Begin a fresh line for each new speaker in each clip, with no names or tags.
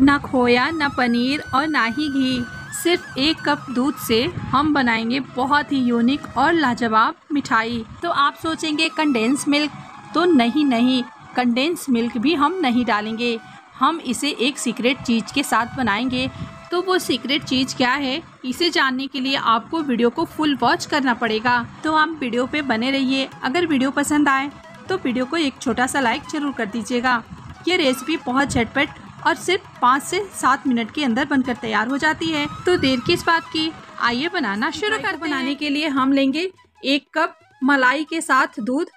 ना खोया, ना पनीर और ना ही घी। सिर्फ़ एक कप दूध से हम बनाएँगे बहुत ही यूनिक और लाजवाब मिठाई। तो आप सोचेंगे कंडेंस मिल्क तो नहीं नहीं। कंडेंस मिल्क भी हम नहीं डालेंगे। हम इसे एक सीक्रेट चीज़ के साथ बनाएँगे। तो वो सीक्रेट चीज़ क्या है, इसे जानने के लिए आपको वीडियो को फुल वॉच करना पड़ेगा। तो आप वीडियो पे बने रहिए। अगर वीडियो पसंद आए तो वीडियो को एक छोटा सा लाइक ज़रूर कर दीजिएगा। ये रेसिपी बहुत झटपट और सिर्फ़ पाँच से सात मिनट के अंदर बनकर तैयार हो जाती है। तो देर किस बात की? आइए बनाना शुरू कर बनाने के लिए हम लेंगे एक कप मलाई के साथ दूध।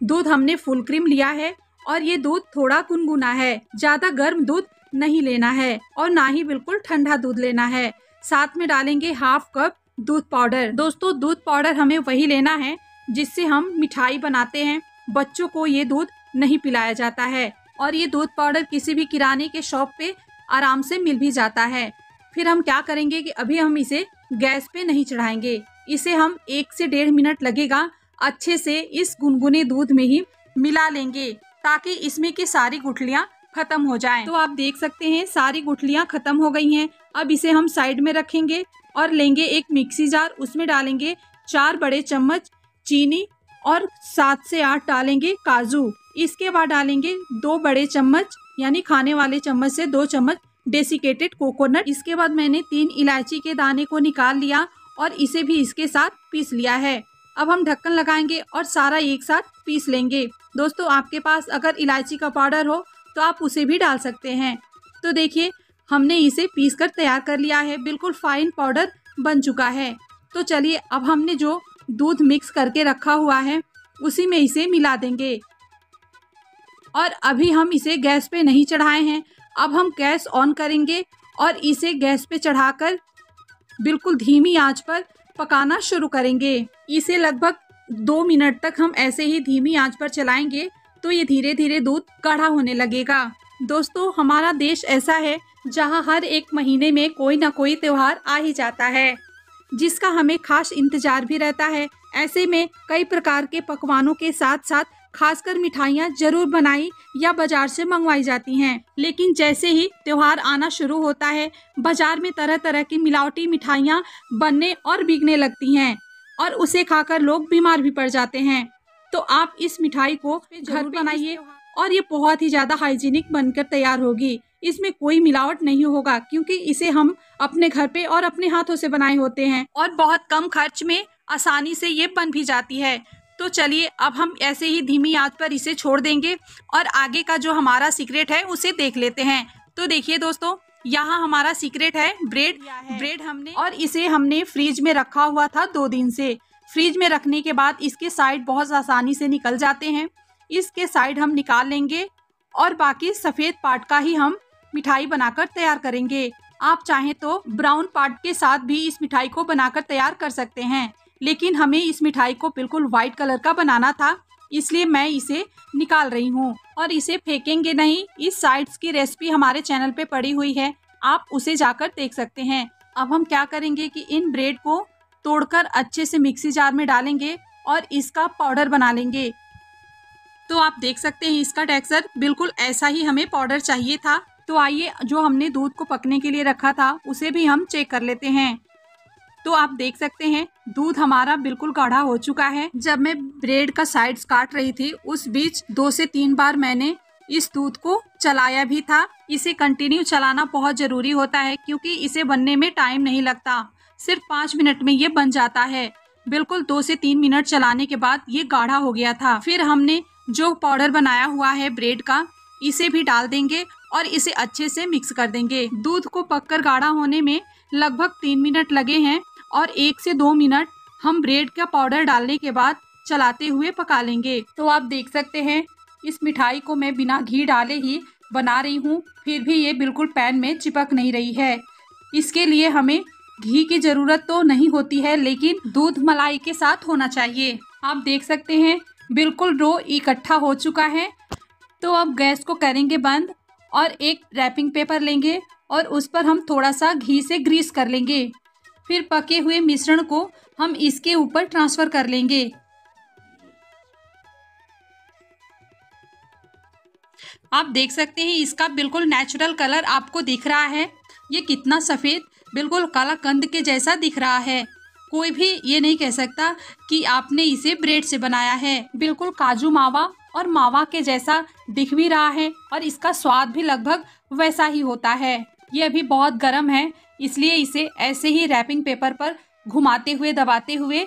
दूध हमने फुल क्रीम लिया है और ये दूध थोड़ा गुनगुना है। ज़्यादा गर्म दूध नहीं लेना है और ना ही बिल्कुल ठंडा दूध लेना है। साथ में डालेंगे हाफ़ कप दूध पाउडर। दोस्तों दूध पाउडर हमें वही लेना है जिससे हम मिठाई बनाते हैं। बच्चों को ये दूध नहीं पिलाया जाता है। और ये दूध पाउडर किसी भी किराने के शॉप पे आराम से मिल भी जाता है। फिर हम क्या करेंगे कि अभी हम इसे गैस पे नहीं चढ़ाएँगे। इसे हम एक से डेढ़ मिनट लगेगा, अच्छे से इस गुनगुने दूध में ही मिला लेंगे, ताकि इसमें की सारी गुठलियाँ खत्म हो जाए। तो आप देख सकते हैं, सारी गुठलियाँ खत्म हो गई हैं। अब इसे हम साइड में रखेंगे और लेंगे एक मिक्सी जार, उसमें डालेंगे चार बड़े चम्मच चीनी और सात से आठ डालेंगे काजू। इसके बाद डालेंगे दो बड़े चम्मच, यानी खाने वाले चम्मच से दो चम्मच डेसिकेटेड कोकोनट इसके बाद मैंने तीन इलायची के दाने को निकाल लिया और इसे भी इसके साथ पीस लिया है। अब हम ढक्कन लगाएँगे और सारा एक साथ पीस लेंगे। दोस्तों, आपके पास अगर इलायची का पाउडर हो तो आप उसे भी डाल सकते हैं। तो देखिए, हमने इसे पीस कर तैयार कर लिया है। बिल्कुल फाइन पाउडर बन चुका है। तो चलिए, अब हमने जो दूध मिक्स करके रखा हुआ है, उसी में इसे मिला देंगे। और अभी हम इसे गैस पे नहीं चढ़ाए हैं। अब हम गैस ऑन करेंगे और इसे गैस पे चढ़ाकर बिल्कुल धीमी आँच पर पकाना शुरू करेंगे। इसे लगभग दो मिनट तक हम ऐसे ही धीमी आँच पर चलाएँगे तो ये धीरे धीरे दूध गाढ़ा होने लगेगा। दोस्तों, हमारा देश ऐसा है जहाँ हर एक महीने में कोई ना कोई त्योहार आ ही जाता है, जिसका हमें खास इंतज़ार भी रहता है। ऐसे में कई प्रकार के पकवानों के साथ साथ खासकर मिठाइयाँ ज़रूर बनाई या बाज़ार से मंगवाई जाती हैं। लेकिन जैसे ही त्योहार आना शुरू होता है बाज़ार में तरह तरह की मिलावटी मिठाइयाँ बनने और बिकने लगती हैं और उसे खाकर लोग बीमार भी पड़ जाते हैं। तो आप इस मिठाई को घर बनाइए और ये बहुत ही ज़्यादा हाइजीनिक बनकर तैयार होगी। इसमें कोई मिलावट नहीं होगा क्योंकि इसे हम अपने घर पे और अपने हाथों से बनाए होते हैं। और बहुत कम खर्च में आसानी से ये बन भी जाती है। तो चलिए अब हम ऐसे ही धीमी आँच पर इसे छोड़ देंगे और आगे का जो हमारा सीक्रेट है उसे देख लेते हैं। तो देखिए दोस्तों यहाँ हमारा सीक्रेट है ब्रेड ब्रेड हमने और इसे हमने फ्रिज में रखा हुआ था दो दिन से। फ्रिज में रखने के बाद इसके साइड बहुत आसानी से निकल जाते हैं। इसके साइड हम निकाल लेंगे और बाकी सफ़ेद पार्ट का ही हम मिठाई बनाकर तैयार करेंगे। आप चाहें तो ब्राउन पार्ट के साथ भी इस मिठाई को बनाकर तैयार कर सकते हैं। लेकिन हमें इस मिठाई को बिल्कुल व्हाइट कलर का बनाना था, इसलिए मैं इसे निकाल रही हूँ। और इसे फेंकेंगे नहीं, इस साइड्स की रेसिपी हमारे चैनल पे पड़ी हुई है, आप उसे जाकर देख सकते हैं। अब हम क्या करेंगे कि इन ब्रेड को तोड़कर अच्छे से मिक्सी जार में डालेंगे और इसका पाउडर बना लेंगे। तो आप देख सकते हैं इसका टेक्सचर बिल्कुल ऐसा ही हमें पाउडर चाहिए था। तो आइए, जो हमने दूध को पकने के लिए रखा था, उसे भी हम चेक कर लेते हैं। तो आप देख सकते हैं, दूध हमारा बिल्कुल गाढ़ा हो चुका है। जब मैं ब्रेड का साइड्स काट रही थी, उस बीच दो से तीन बार मैंने इस दूध को चलाया भी था। इसे कंटिन्यू चलाना बहुत ज़रूरी होता है, क्योंकि इसे बनने में टाइम नहीं लगता। सिर्फ़ पाँच मिनट में ये बन जाता है। बिल्कुल दो से तीन मिनट चलाने के बाद ये गाढ़ा हो गया था। फिर हमने जो पाउडर बनाया हुआ है ब्रेड का, इसे भी डाल देंगे और इसे अच्छे से मिक्स कर देंगे। दूध को पककर गाढ़ा होने में लगभग तीन मिनट लगे हैं। और एक से दो मिनट हम ब्रेड का पाउडर डालने के बाद चलाते हुए पका लेंगे। तो आप देख सकते हैं, इस मिठाई को मैं बिना घी डाले ही बना रही हूँ, फिर भी ये बिल्कुल पैन में चिपक नहीं रही है। इसके लिए हमें घी की ज़रूरत तो नहीं होती है, लेकिन दूध मलाई के साथ होना चाहिए। आप देख सकते हैं, बिल्कुल रो इकट्ठा हो चुका है। तो अब गैस को करेंगे बंद और एक रैपिंग पेपर लेंगे और उस पर हम थोड़ा सा घी से ग्रीस कर लेंगे। फिर पके हुए मिश्रण को हम इसके ऊपर ट्रांसफ़र कर लेंगे। आप देख सकते हैं, इसका बिल्कुल नेचुरल कलर आपको दिख रहा है। ये कितना सफ़ेद, बिल्कुल काला कंद के जैसा दिख रहा है। कोई भी ये नहीं कह सकता कि आपने इसे ब्रेड से बनाया है। बिल्कुल काजू मावा और मावा के जैसा दिख भी रहा है और इसका स्वाद भी लगभग वैसा ही होता है। ये अभी बहुत गर्म है इसलिए इसे ऐसे ही रैपिंग पेपर पर घुमाते हुए, दबाते हुए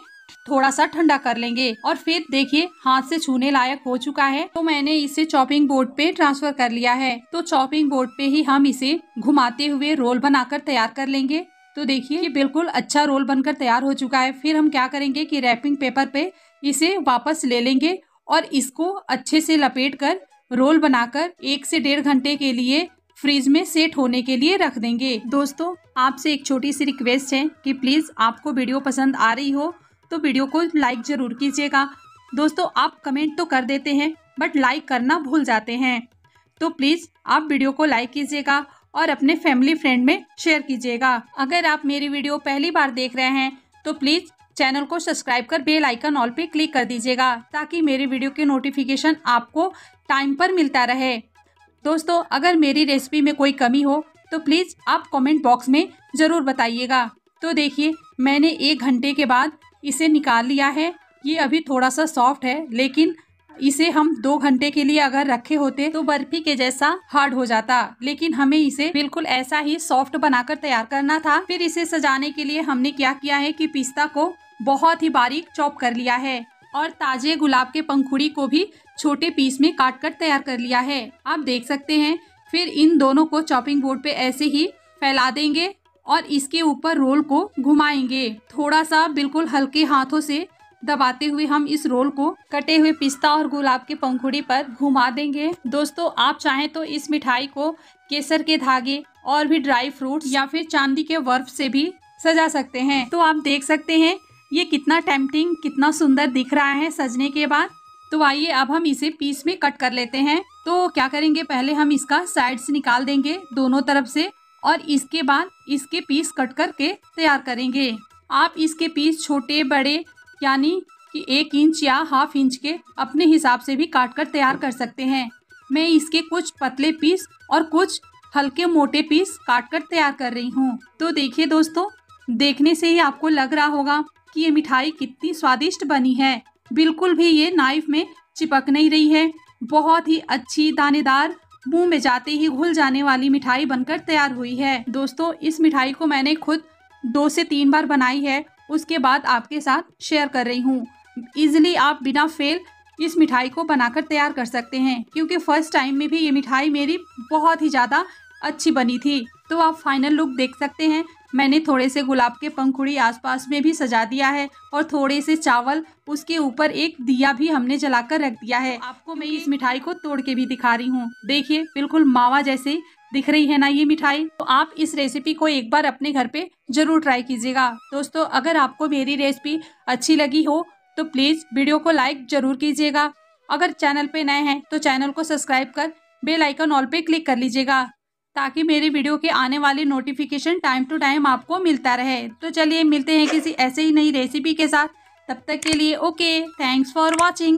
थोड़ा सा ठंडा कर लेंगे। और फिर देखिए, हाथ से छूने लायक हो चुका है। तो मैंने इसे चॉपिंग बोर्ड पे ट्रांसफ़र कर लिया है। तो चॉपिंग बोर्ड पे ही हम इसे घुमाते हुए रोल बनाकर तैयार कर लेंगे। तो देखिए ये बिल्कुल अच्छा रोल बनकर तैयार हो चुका है। फिर हम क्या करेंगे कि रैपिंग पेपर पे इसे वापस ले लेंगे और इसको अच्छे से लपेट कर रोल बनाकर एक से डेढ़ घंटे के लिए फ्रिज में सेट होने के लिए रख देंगे। दोस्तों, आपसे एक छोटी सी रिक्वेस्ट है कि प्लीज़ आपको वीडियो पसंद आ रही हो तो वीडियो को लाइक ज़रूर कीजिएगा। दोस्तों, आप कमेंट तो कर देते हैं, बट लाइक करना भूल जाते हैं। तो प्लीज़ आप वीडियो को लाइक कीजिएगा और अपने फैमिली फ्रेंड में शेयर कीजिएगा। अगर आप मेरी वीडियो पहली बार देख रहे हैं तो प्लीज़ चैनल को सब्सक्राइब कर बेल आइकन ऑल पे क्लिक कर दीजिएगा, ताकि मेरी वीडियो के नोटिफिकेशन आपको टाइम पर मिलता रहे। दोस्तों, अगर मेरी रेसिपी में कोई कमी हो तो प्लीज़ आप कमेंट बॉक्स में ज़रूर बताइएगा। तो देखिए, मैंने एक घंटे के बाद इसे निकाल लिया है। ये अभी थोड़ा सा सॉफ्ट है, लेकिन इसे हम दो घंटे के लिए अगर रखे होते तो बर्फ़ी के जैसा हार्ड हो जाता। लेकिन हमें इसे बिल्कुल ऐसा ही सॉफ्ट बनाकर तैयार करना था। फिर इसे सजाने के लिए हमने क्या किया है कि पिस्ता को बहुत ही बारीक चॉप कर लिया है। और ताजे गुलाब के पंखुड़ी को भी छोटे पीस में काट कर तैयार कर लिया है। आप देख सकते हैं, फिर इन दोनों को चॉपिंग बोर्ड पे ऐसे ही फैला देंगे और इसके ऊपर रोल को घुमाएँगे। थोड़ा सा बिल्कुल हल्के हाथों से दबाते हुए हम इस रोल को कटे हुए पिस्ता और गुलाब के पंखुड़ी पर घुमा देंगे। दोस्तों, आप चाहें तो इस मिठाई को केसर के धागे और भी ड्राई फ्रूट्स या फिर चांदी के वर्फ से भी सजा सकते हैं। तो आप देख सकते हैं ये कितना टेम्पटिंग कितना सुंदर दिख रहा है सजने के बाद। तो आइए अब हम इसे पीस में कट कर लेते हैं। तो क्या करेंगे? पहले हम इसका साइड से निकाल देंगे दोनों तरफ़ से और इसके बाद इसके पीस कट करके तैयार करेंगे। आप इसके पीस छोटे, बड़े, यानी कि एक इंच या हाफ़ इंच के अपने हिसाब से भी काट कर तैयार कर सकते हैं। मैं इसके कुछ पतले पीस और कुछ हल्के मोटे पीस काट कर तैयार कर रही हूँ। तो देखिए दोस्तों, देखने से ही आपको लग रहा होगा कि ये मिठाई कितनी स्वादिष्ट बनी है। बिल्कुल भी ये नाइफ में चिपक नहीं रही है। बहुत ही अच्छी, दानेदार, मुँह में जाते ही घुल जाने वाली मिठाई बनकर तैयार हुई है। दोस्तों, इस मिठाई को मैंने खुद दो से तीन बार बनाई है। उसके बाद आपके साथ शेयर कर रही हूँ। इजिली आप बिना फेल इस मिठाई को बनाकर तैयार कर सकते हैं, क्योंकि फ़र्स्ट टाइम में भी ये मिठाई मेरी बहुत ही ज़्यादा अच्छी बनी थी। तो आप फाइनल लुक देख सकते हैं। मैंने थोड़े से गुलाब के पंखुड़ी आसपास में भी सजा दिया है और थोड़े से चावल उसके ऊपर एक दिया भी हमने जलाकर रख दिया है। आपको मैं इस मिठाई को तोड़ के भी दिखा रही हूँ। देखिए, बिल्कुल मावा जैसे दिख रही है ना ये मिठाई। तो आप इस रेसिपी को एक बार अपने घर पे ज़रूर ट्राई कीजिएगा। दोस्तों, अगर आपको मेरी रेसिपी अच्छी लगी हो तो प्लीज़ वीडियो को लाइक ज़रूर कीजिएगा। अगर चैनल पे नए हैं तो चैनल को सब्सक्राइब कर बेल आइकन ऑल पे क्लिक कर लीजिएगा। ताकि मेरे वीडियो के आने वाले नोटिफिकेशन टाइम टू टाइम आपको मिलता रहे। तो चलिए मिलते हैं किसी ऐसे ही नई रेसिपी के साथ। तब तक के लिए ओके थैंक्स फॉर वॉचिंग